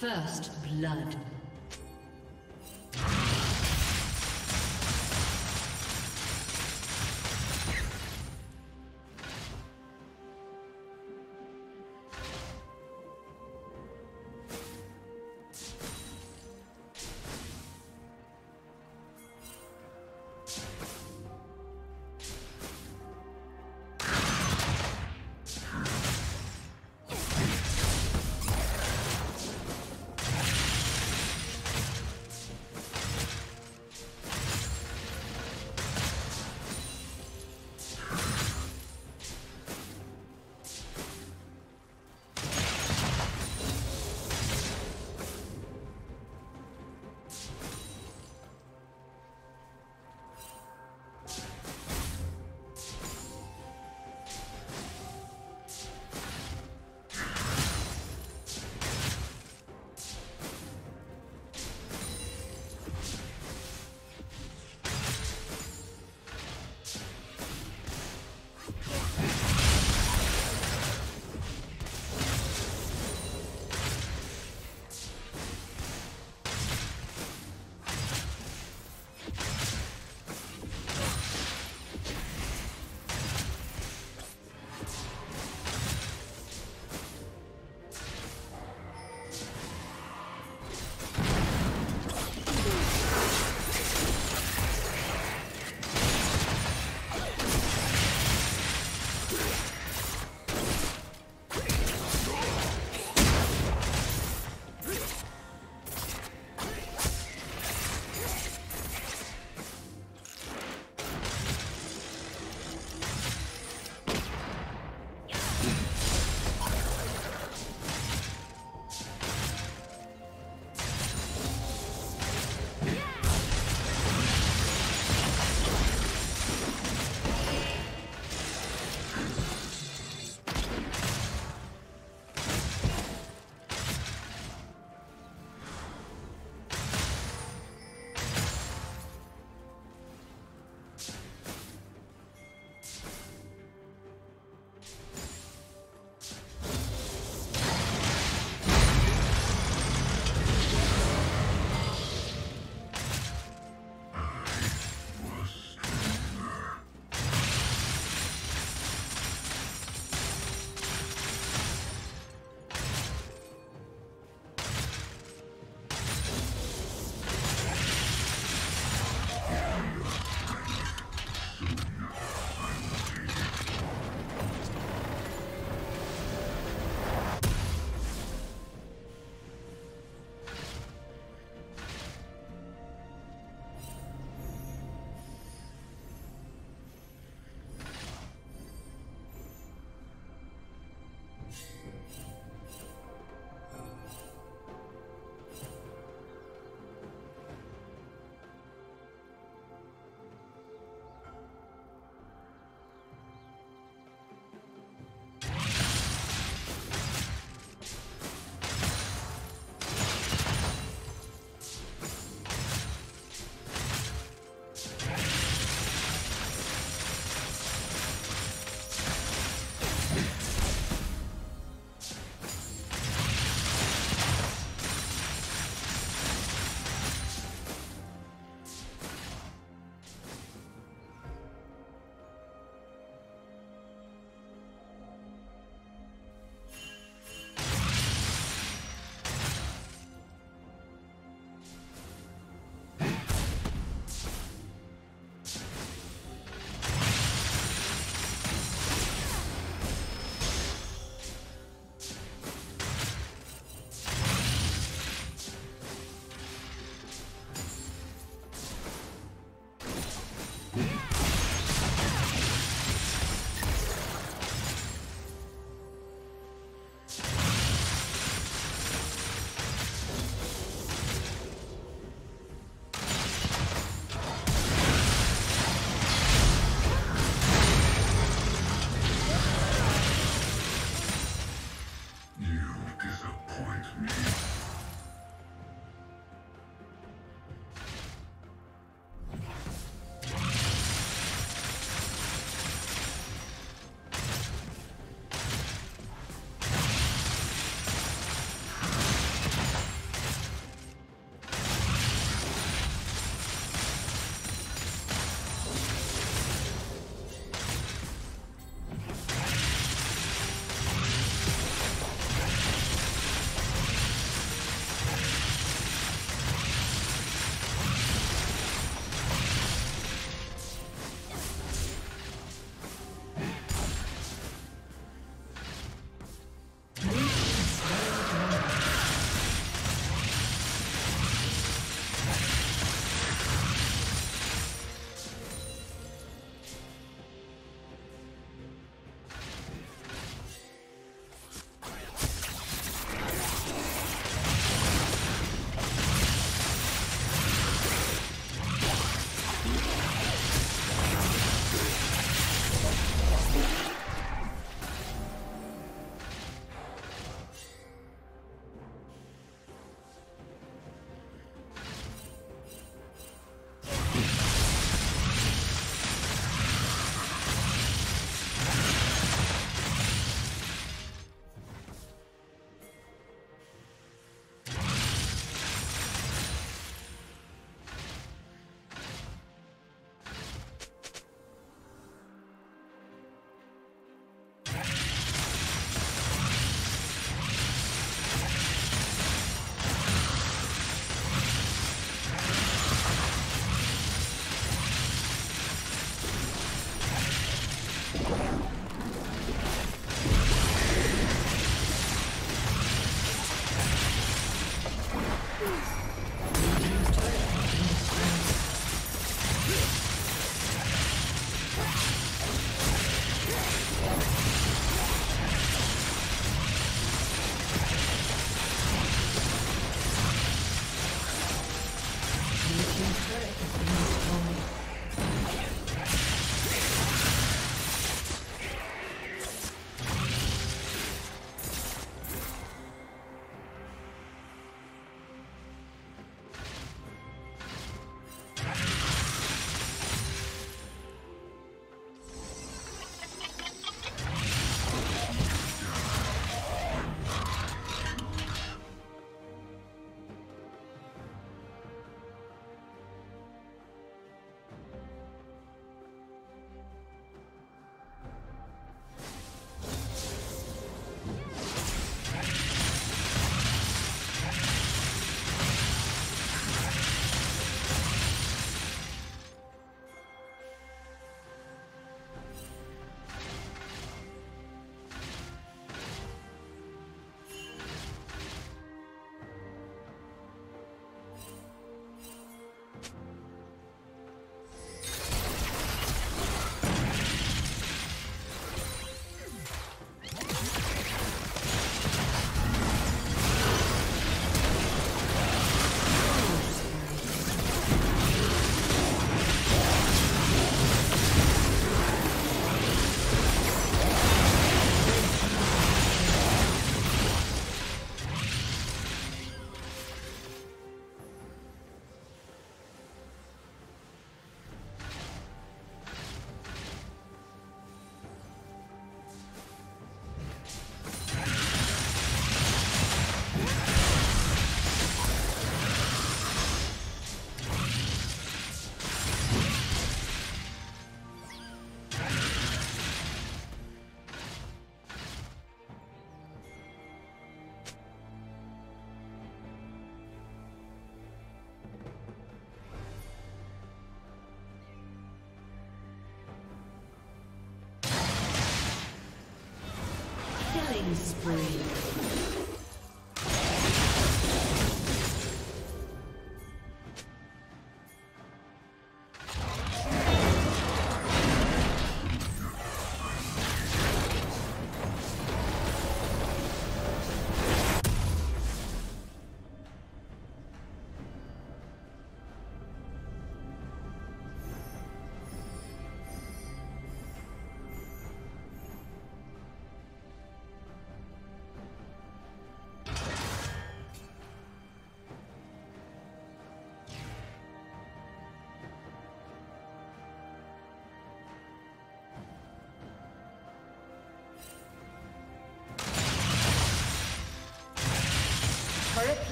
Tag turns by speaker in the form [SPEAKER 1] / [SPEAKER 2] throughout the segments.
[SPEAKER 1] First blood.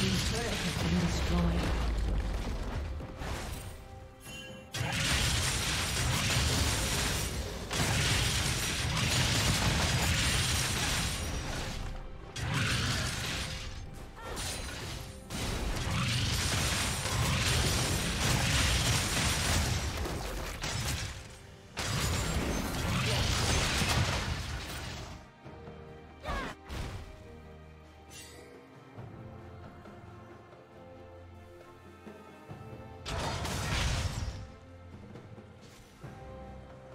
[SPEAKER 1] Blue turret has been destroyed.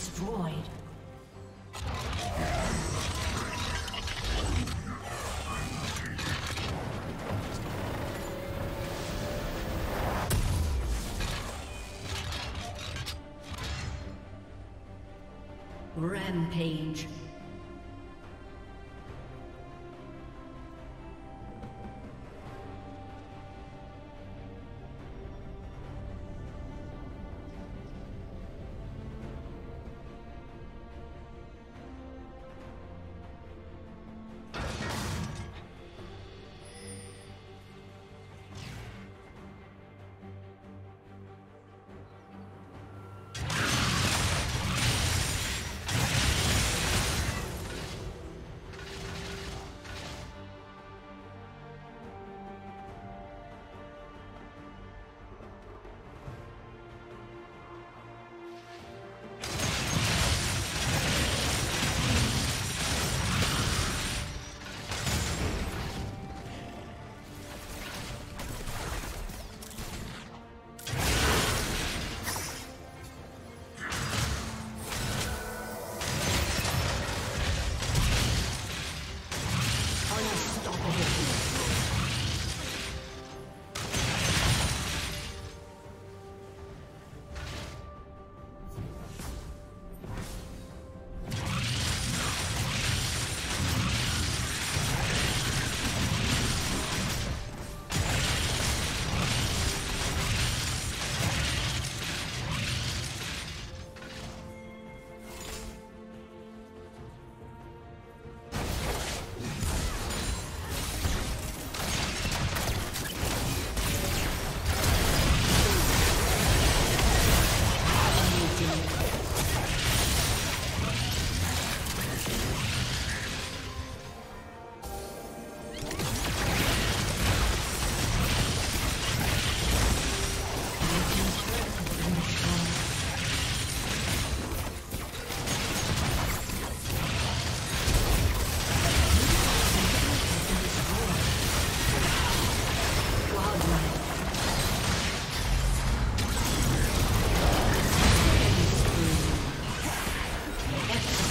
[SPEAKER 1] Destroyed. Rampage.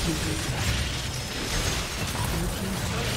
[SPEAKER 1] Your team's turret